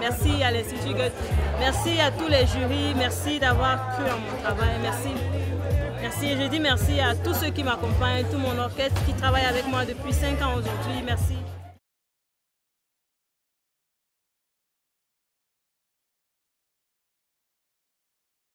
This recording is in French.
Merci à l'Institut Goethe. Merci à tous les jurys. Merci d'avoir cru en mon travail. Merci. Merci. Je dis merci à tous ceux qui m'accompagnent, tout mon orchestre qui travaille avec moi depuis 5 ans aujourd'hui. Merci.